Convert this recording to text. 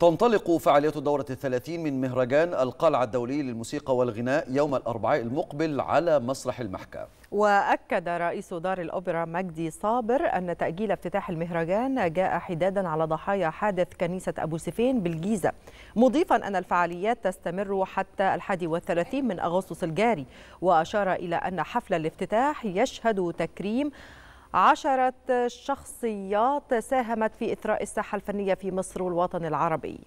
تنطلق فعاليات الدورة الثلاثين من مهرجان القلعة الدولي للموسيقى والغناء يوم الأربعاء المقبل على مسرح المحكى وأكد رئيس دار الأوبرا مجدي صابر أن تأجيل افتتاح المهرجان جاء حدادا على ضحايا حادث كنيسة أبو سفين بالجيزة مضيفا أن الفعاليات تستمر حتى الحادي والثلاثين من أغسطس الجاري. وأشار إلى أن حفل الافتتاح يشهد تكريم عشرة شخصيات ساهمت في إثراء الساحة الفنية في مصر والوطن العربي.